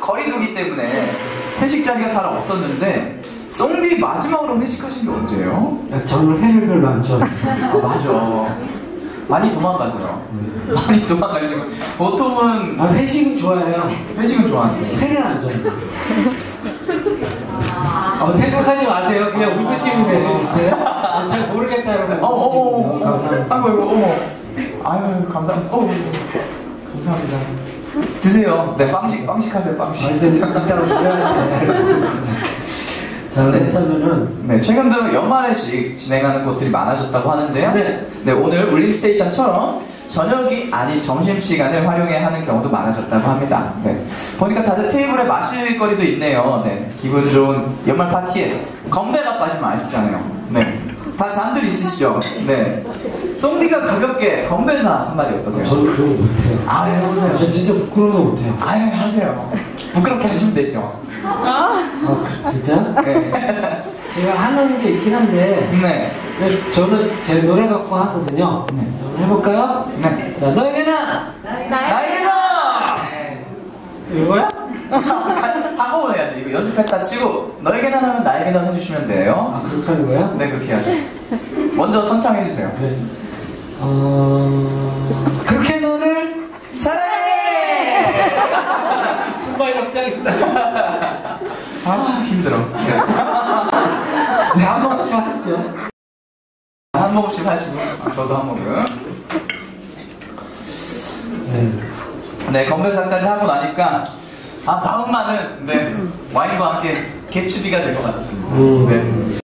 거리두기 때문에 회식 자리가 잘 없었는데 쫑디 마지막으로 회식하신 게 언제예요? 야, 저는 회를 별로 안 좋아해요. 아, 맞아. 많이 도망가세요. 많이 도망가시고 보통은 아, 회식은 좋아해요. 회식은 좋아하세요. 회는 안 좋아해요. 어, 생각하지 마세요. 그냥 웃으시면 돼요. 네? 아, 잘 모르겠다 여러분. 어, 어, 어, 감사합니다. 아이고, 아이고, 어머. 아유, 감사합니다. 어, 감사합니다. 드세요. 네, 빵식, 빵식 하세요, 아, 빵식. 이따가 먹어야 돼. 자, 그렇다면은 네, 최근 들어 연말회식 진행하는 곳들이 많아졌다고 하는데요. 네. 네, 오늘 울림스테이션처럼 저녁이 아닌 점심시간을 활용해 하는 경우도 많아졌다고 합니다. 네. 보니까 다들 테이블에 마실 거리도 있네요. 네. 기분 좋은 연말 파티에 건배가 빠지면 아쉽잖아요. 네. 다 잔들 있으시죠? 네. 송디가 가볍게 건배사 한마디 어떠세요? 저는 그런 거 못해요. 아, 해보세요. 저 진짜 부끄러워서 못해요. 아유, 하세요. 부끄럽게 하시면 되죠. 아, 진짜? 네. 제가 하는 게 있긴 한데 네. 근데 저는 제 노래 갖고 하거든요. 한번 해볼까요? 네. 자, 너에게나 나이가! 이거야? 한꺼번에 해야지. 이거 연습했다 치고 너에게나 하면 나에게나 해주시면 돼요. 아, 그렇게 하는 거야? 네, 그렇게 해야죠. 먼저 선창해주세요. 네. 어... 그렇게 너를 사랑해! 순발 역장이다. 아, 힘들어. 네, 한 번씩 하시죠. 한 모금씩 하시고, 아, 저도 한 모금. 네. 네, 건배사까지 하고 나니까, 아, 다음만은, 네, 와인과 함께 개츠비가 될 것 같았습니다. 음. 네.